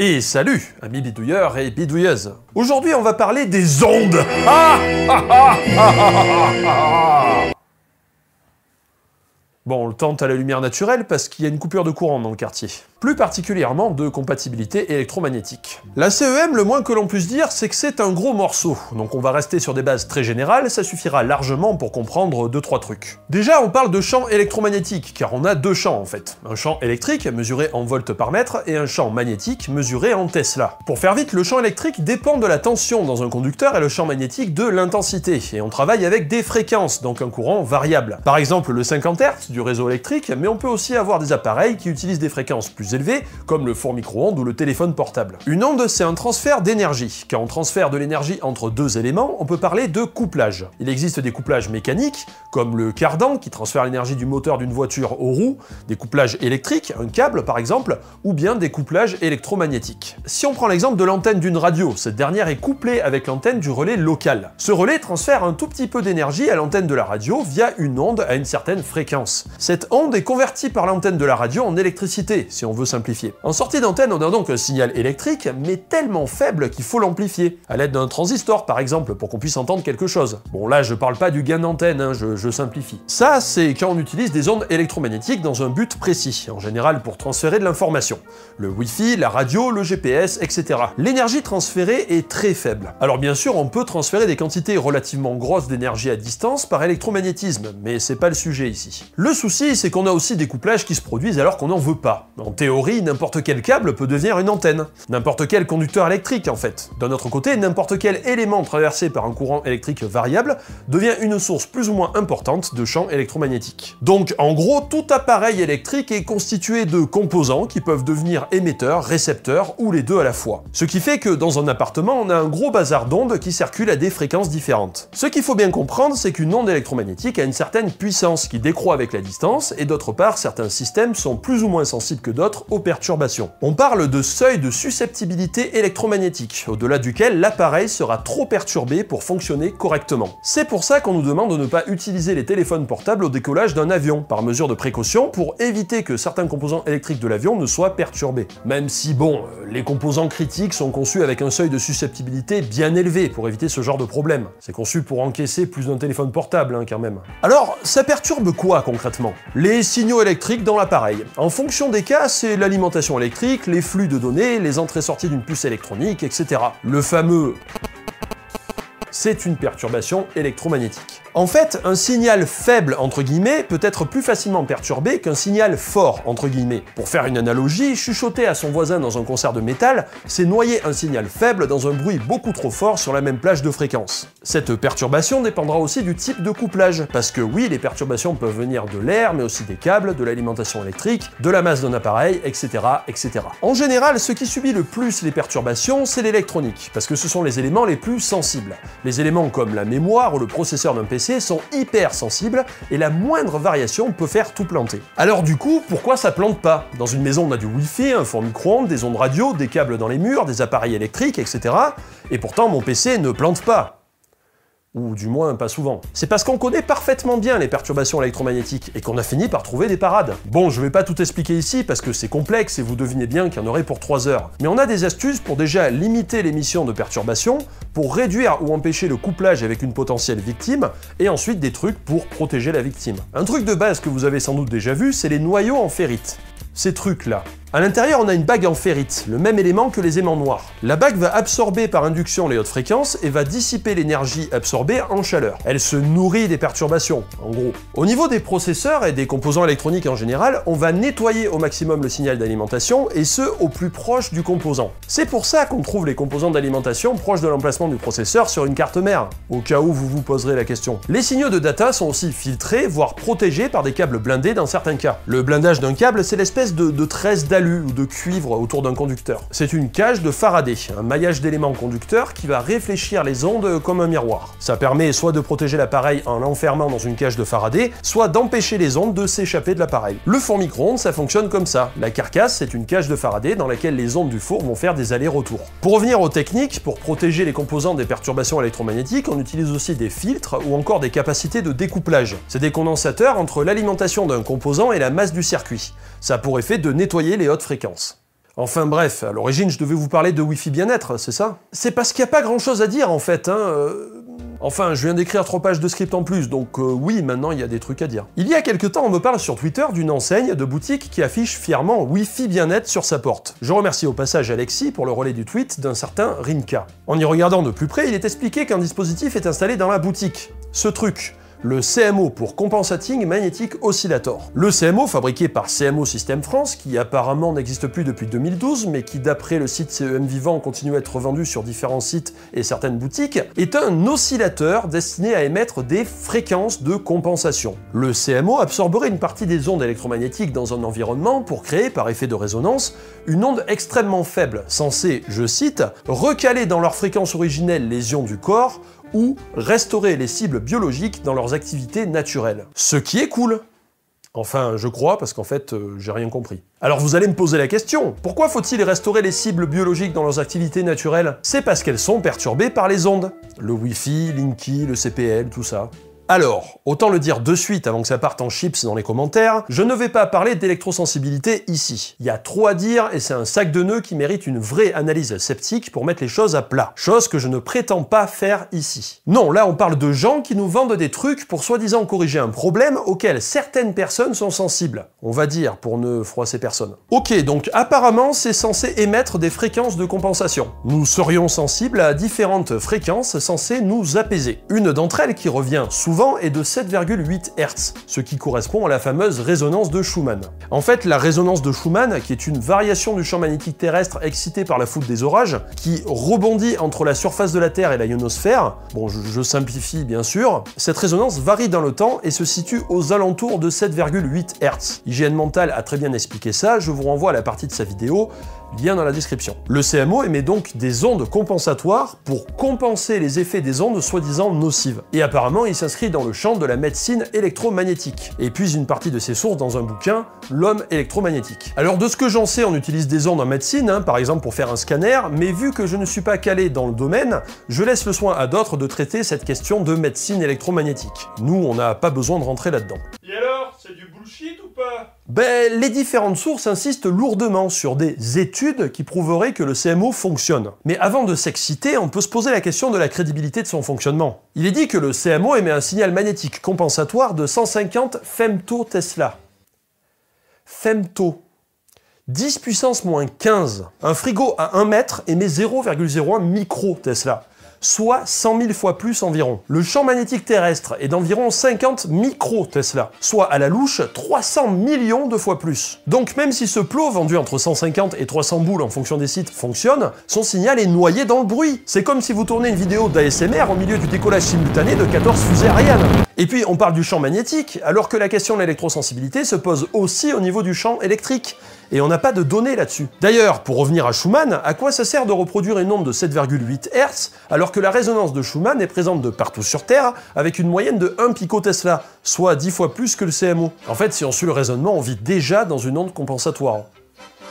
Et salut, amis bidouilleurs et bidouilleuses. Aujourd'hui, on va parler des ondes. Ah, ah, ah, ah. Bon, on le tente à la lumière naturelle parce qu'il y a une coupure de courant dans le quartier. Plus particulièrement de compatibilité électromagnétique. La CEM, le moins que l'on puisse dire, c'est que c'est un gros morceau. Donc on va rester sur des bases très générales, ça suffira largement pour comprendre 2-3 trucs. Déjà, on parle de champ électromagnétique, car on a deux champs en fait. Un champ électrique, mesuré en volts par mètre, et un champ magnétique, mesuré en Tesla. Pour faire vite, le champ électrique dépend de la tension dans un conducteur et le champ magnétique de l'intensité. Et on travaille avec des fréquences, donc un courant variable. Par exemple, le 50 Hz du réseau électrique, mais on peut aussi avoir des appareils qui utilisent des fréquences plus élevées, comme le four micro-ondes ou le téléphone portable. Une onde, c'est un transfert d'énergie. Quand on transfère de l'énergie entre deux éléments, on peut parler de couplage. Il existe des couplages mécaniques, comme le cardan, qui transfère l'énergie du moteur d'une voiture aux roues, des couplages électriques, un câble par exemple, ou bien des couplages électromagnétiques. Si on prend l'exemple de l'antenne d'une radio, cette dernière est couplée avec l'antenne du relais local. Ce relais transfère un tout petit peu d'énergie à l'antenne de la radio via une onde à une certaine fréquence. Cette onde est convertie par l'antenne de la radio en électricité, si on veut simplifier. En sortie d'antenne, on a donc un signal électrique, mais tellement faible qu'il faut l'amplifier, à l'aide d'un transistor par exemple, pour qu'on puisse entendre quelque chose. Bon là, je parle pas du gain d'antenne, hein, je, simplifie. Ça, c'est quand on utilise des ondes électromagnétiques dans un but précis, en général pour transférer de l'information. Le Wi-Fi, la radio, le GPS, etc. L'énergie transférée est très faible. Alors bien sûr, on peut transférer des quantités relativement grosses d'énergie à distance par électromagnétisme, mais c'est pas le sujet ici. Le souci, c'est qu'on a aussi des couplages qui se produisent alors qu'on n'en veut pas. En théorie, n'importe quel câble peut devenir une antenne. N'importe quel conducteur électrique, en fait. D'un autre côté, n'importe quel élément traversé par un courant électrique variable devient une source plus ou moins importante de champs électromagnétiques. Donc, en gros, tout appareil électrique est constitué de composants qui peuvent devenir émetteurs, récepteurs ou les deux à la fois. Ce qui fait que dans un appartement, on a un gros bazar d'ondes qui circulent à des fréquences différentes. Ce qu'il faut bien comprendre, c'est qu'une onde électromagnétique a une certaine puissance qui décroît avec la distance, et d'autre part, certains systèmes sont plus ou moins sensibles que d'autres aux perturbations. On parle de seuil de susceptibilité électromagnétique, au-delà duquel l'appareil sera trop perturbé pour fonctionner correctement. C'est pour ça qu'on nous demande de ne pas utiliser les téléphones portables au décollage d'un avion, par mesure de précaution, pour éviter que certains composants électriques de l'avion ne soient perturbés. Même si, bon, euh, les composants critiques sont conçus avec un seuil de susceptibilité bien élevé pour éviter ce genre de problème. C'est conçu pour encaisser plus d'un téléphone portable, hein, quand même. Alors, ça perturbe quoi concrètement? Les signaux électriques dans l'appareil. En fonction des cas, c'est l'alimentation électrique, les flux de données, les entrées-sorties d'une puce électronique, etc. Le fameux c'est une perturbation électromagnétique. En fait, un signal faible, entre guillemets, peut être plus facilement perturbé qu'un signal fort, entre guillemets. Pour faire une analogie, chuchoter à son voisin dans un concert de métal, c'est noyer un signal faible dans un bruit beaucoup trop fort sur la même plage de fréquence. Cette perturbation dépendra aussi du type de couplage, parce que oui, les perturbations peuvent venir de l'air, mais aussi des câbles, de l'alimentation électrique, de la masse d'un appareil, etc., etc. En général, ce qui subit le plus les perturbations, c'est l'électronique, parce que ce sont les éléments les plus sensibles. Les éléments comme la mémoire ou le processeur d'un PC sont hyper sensibles et la moindre variation peut faire tout planter. Alors du coup, pourquoi ça plante pas? Dans une maison, on a du Wi-Fi, un four micro-ondes, des ondes radio, des câbles dans les murs, des appareils électriques, etc. Et pourtant, mon PC ne plante pas ou du moins pas souvent. C'est parce qu'on connaît parfaitement bien les perturbations électromagnétiques et qu'on a fini par trouver des parades. Bon, je vais pas tout expliquer ici parce que c'est complexe et vous devinez bien qu'il y en aurait pour 3 heures. Mais on a des astuces pour déjà limiter l'émission de perturbations, pour réduire ou empêcher le couplage avec une potentielle victime, et ensuite des trucs pour protéger la victime. Un truc de base que vous avez sans doute déjà vu, c'est les noyaux en ferrite. Ces trucs-là. À l'intérieur, on a une bague en ferrite, le même élément que les aimants noirs. La bague va absorber par induction les hautes fréquences et va dissiper l'énergie absorbée en chaleur. Elle se nourrit des perturbations, en gros. Au niveau des processeurs et des composants électroniques en général, on va nettoyer au maximum le signal d'alimentation et ce au plus proche du composant. C'est pour ça qu'on trouve les composants d'alimentation proches de l'emplacement du processeur sur une carte mère, au cas où vous vous poserez la question. Les signaux de data sont aussi filtrés, voire protégés par des câbles blindés dans certains cas. Le blindage d'un câble, c'est l'espèce de, de tresse ou de cuivre autour d'un conducteur. C'est une cage de Faraday, un maillage d'éléments conducteurs qui va réfléchir les ondes comme un miroir. Ça permet soit de protéger l'appareil en l'enfermant dans une cage de Faraday, soit d'empêcher les ondes de s'échapper de l'appareil. Le four micro-ondes, ça fonctionne comme ça. La carcasse, c'est une cage de Faraday dans laquelle les ondes du four vont faire des allers-retours. Pour revenir aux techniques, pour protéger les composants des perturbations électromagnétiques, on utilise aussi des filtres ou encore des capacités de découplage. C'est des condensateurs entre l'alimentation d'un composant et la masse du circuit. Ça a pour effet de nettoyer Enfin bref, à l'origine je devais vous parler de Wi-Fi bien-être, c'est ça? C'est parce qu'il n'y a pas grand-chose à dire en fait, hein. euh, Enfin, je viens d'écrire trois pages de script en plus, donc euh, oui, maintenant il y a des trucs à dire. Il y a quelques temps, on me parle sur Twitter d'une enseigne de boutique qui affiche fièrement Wi-Fi bien-être sur sa porte. Je remercie au passage Alexis pour le relais du tweet d'un certain Rinka. En y regardant de plus près, il est expliqué qu'un dispositif est installé dans la boutique. Ce truc, le CMO pour Compensating Magnetic Oscillator. Le CMO, fabriqué par CMO System France, qui apparemment n'existe plus depuis 2012, mais qui d'après le site CEM Vivant continue à être vendu sur différents sites et certaines boutiques, est un oscillateur destiné à émettre des fréquences de compensation. Le CMO absorberait une partie des ondes électromagnétiques dans un environnement pour créer, par effet de résonance, une onde extrêmement faible, censée, je cite, recaler dans leur fréquence originelle les ions du corps ou restaurer les cibles biologiques dans leurs activités naturelles. Ce qui est cool Enfin, je crois, parce qu'en fait, euh, j'ai rien compris. Alors vous allez me poser la question, pourquoi faut-il restaurer les cibles biologiques dans leurs activités naturelles? C'est parce qu'elles sont perturbées par les ondes. Le Wi-Fi, Linky, le CPL, tout ça. Alors, autant le dire de suite avant que ça parte en chips dans les commentaires, je ne vais pas parler d'électrosensibilité ici. Il y a trop à dire et c'est un sac de nœuds qui mérite une vraie analyse sceptique pour mettre les choses à plat. Chose que je ne prétends pas faire ici. Non, là on parle de gens qui nous vendent des trucs pour soi-disant corriger un problème auquel certaines personnes sont sensibles. On va dire, pour ne froisser personne. Ok, donc apparemment c'est censé émettre des fréquences de compensation. Nous serions sensibles à différentes fréquences censées nous apaiser. Une d'entre elles qui revient souvent est de 7,8 Hz, ce qui correspond à la fameuse résonance de Schumann. En fait, la résonance de Schumann, qui est une variation du champ magnétique terrestre excité par la foudre des orages, qui rebondit entre la surface de la Terre et la ionosphère, bon je, simplifie bien sûr, cette résonance varie dans le temps et se situe aux alentours de 7,8 Hz. Hygiène mentale a très bien expliqué ça, je vous renvoie à la partie de sa vidéo, lien dans la description. Le CMO émet donc des ondes compensatoires pour compenser les effets des ondes soi-disant nocives. Et apparemment, il s'inscrit dans le champ de la médecine électromagnétique, et puise une partie de ses sources dans un bouquin, L'homme électromagnétique. Alors de ce que j'en sais, on utilise des ondes en médecine, hein, par exemple pour faire un scanner, mais vu que je ne suis pas calé dans le domaine, je laisse le soin à d'autres de traiter cette question de médecine électromagnétique. Nous, on n'a pas besoin de rentrer là-dedans. Ben, les différentes sources insistent lourdement sur des études qui prouveraient que le CMO fonctionne. Mais avant de s'exciter, on peut se poser la question de la crédibilité de son fonctionnement. Il est dit que le CMO émet un signal magnétique compensatoire de 150 femto-Tesla. Femto. 10 puissance moins 15. Un frigo à 1 mètre émet 0,01 micro-Tesla soit 100 000 fois plus environ. Le champ magnétique terrestre est d'environ 50 micro-Tesla, soit à la louche 300 millions de fois plus. Donc même si ce plot vendu entre 150 et 300 boules en fonction des sites fonctionne, son signal est noyé dans le bruit. C'est comme si vous tournez une vidéo d'ASMR au milieu du décollage simultané de 14 fusées Ariane. Et puis on parle du champ magnétique, alors que la question de l'électrosensibilité se pose aussi au niveau du champ électrique et on n'a pas de données là-dessus. D'ailleurs, pour revenir à Schumann, à quoi ça sert de reproduire une onde de 7,8 Hz alors que la résonance de Schumann est présente de partout sur Terre avec une moyenne de 1 picotesla, soit 10 fois plus que le CMO En fait, si on suit le raisonnement, on vit déjà dans une onde compensatoire.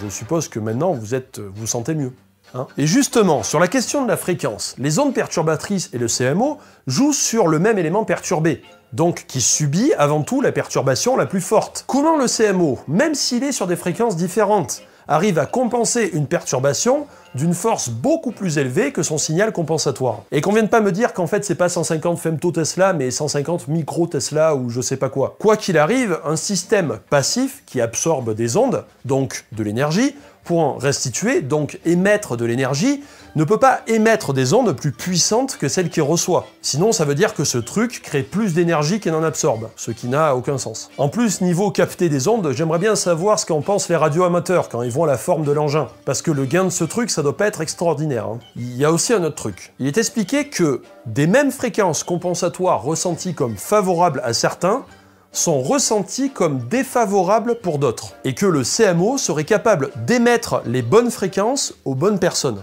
Je suppose que maintenant vous êtes, vous sentez mieux. Hein. et justement, sur la question de la fréquence, les ondes perturbatrices et le CMO jouent sur le même élément perturbé, donc qui subit avant tout la perturbation la plus forte. Comment le CMO, même s'il est sur des fréquences différentes, arrive à compenser une perturbation d'une force beaucoup plus élevée que son signal compensatoire? Et qu'on vienne pas me dire qu'en fait c'est pas 150 femto-Tesla mais 150 micro-Tesla ou je sais pas quoi. Quoi qu'il arrive, un système passif qui absorbe des ondes, donc de l'énergie, pour en restituer, donc émettre de l'énergie, ne peut pas émettre des ondes plus puissantes que celles qu'il reçoit. Sinon, ça veut dire que ce truc crée plus d'énergie qu'il n'en absorbe, ce qui n'a aucun sens. En plus, niveau capter des ondes, j'aimerais bien savoir ce qu'en pensent les radioamateurs quand ils voient la forme de l'engin, parce que le gain de ce truc, ça doit pas être extraordinaire. Hein. Il y a aussi un autre truc. Il est expliqué que des mêmes fréquences compensatoires ressenties comme favorables à certains sont ressentis comme défavorables pour d'autres, et que le CMO serait capable d'émettre les bonnes fréquences aux bonnes personnes.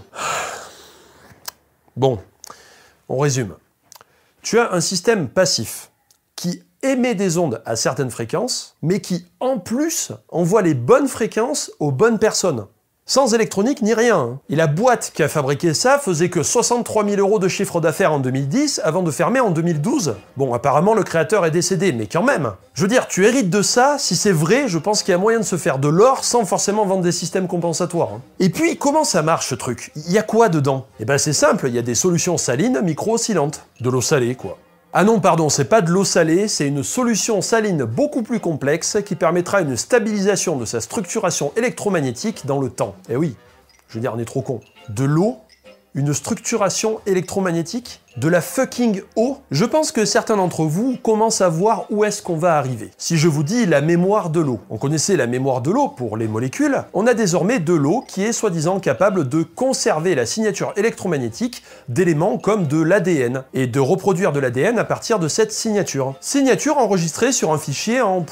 Bon, on résume. Tu as un système passif qui émet des ondes à certaines fréquences, mais qui en plus envoie les bonnes fréquences aux bonnes personnes. Sans électronique ni rien. Et la boîte qui a fabriqué ça faisait que 63 000 euros de chiffre d'affaires en 2010 avant de fermer en 2012. Bon, apparemment le créateur est décédé, mais quand même. Je veux dire, tu hérites de ça, si c'est vrai, je pense qu'il y a moyen de se faire de l'or sans forcément vendre des systèmes compensatoires. hein. Et puis, comment ça marche ce truc? Il y a quoi dedans? Eh ben c'est simple, il y a des solutions salines micro-oscillantes. De l'eau salée, quoi. Ah non, pardon, c'est pas de l'eau salée, c'est une solution saline beaucoup plus complexe qui permettra une stabilisation de sa structuration électromagnétique dans le temps. Eh oui, je veux dire, on est trop con. De l'eau Une structuration électromagnétique? De la fucking eau Je pense que certains d'entre vous commencent à voir où est-ce qu'on va arriver. Si je vous dis la mémoire de l'eau, on connaissait la mémoire de l'eau pour les molécules, on a désormais de l'eau qui est soi-disant capable de conserver la signature électromagnétique d'éléments comme de l'ADN et de reproduire de l'ADN à partir de cette signature. Signature enregistrée sur un fichier en.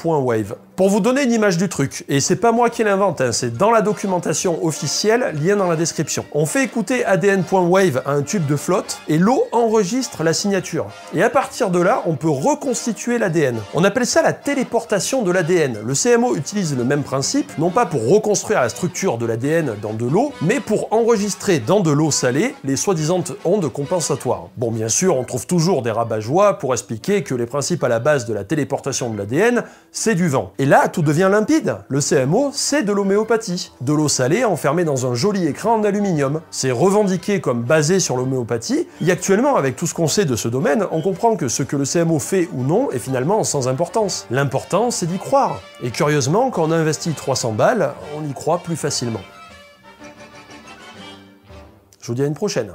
Pour vous donner une image du truc, et c'est pas moi qui l'invente, hein, c'est dans la documentation officielle, lien dans la description. On fait écouter ADN.wave à un tube de flotte et l'eau enregistre la signature. Et à partir de là, on peut reconstituer l'ADN. On appelle ça la téléportation de l'ADN. Le CMO utilise le même principe, non pas pour reconstruire la structure de l'ADN dans de l'eau, mais pour enregistrer dans de l'eau salée les soi-disant ondes compensatoires. Bon, bien sûr, on trouve toujours des rabat-joie pour expliquer que les principes à la base de la téléportation de l'ADN, c'est du vent. Et là, tout devient limpide. Le CMO, c'est de l'homéopathie. De l'eau salée enfermée dans un joli écran en aluminium. C'est revendiqué comme basé sur l'homéopathie. Et actuellement, avec tout ce qu'on sait de ce domaine, on comprend que ce que le CMO fait ou non est finalement sans importance. L'important, c'est d'y croire. Et curieusement, quand on investit 300 balles, on y croit plus facilement. Je vous dis à une prochaine,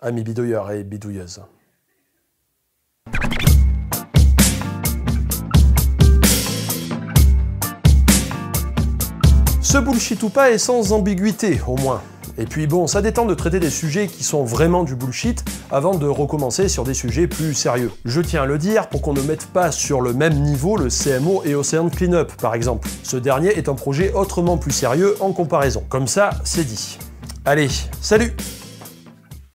amis bidouilleurs et bidouilleuses. Ce bullshit ou pas est sans ambiguïté, au moins. Et puis bon, ça détend de traiter des sujets qui sont vraiment du bullshit avant de recommencer sur des sujets plus sérieux. Je tiens à le dire pour qu'on ne mette pas sur le même niveau le CMO et Ocean Cleanup, par exemple. Ce dernier est un projet autrement plus sérieux en comparaison. Comme ça, c'est dit. Allez, salut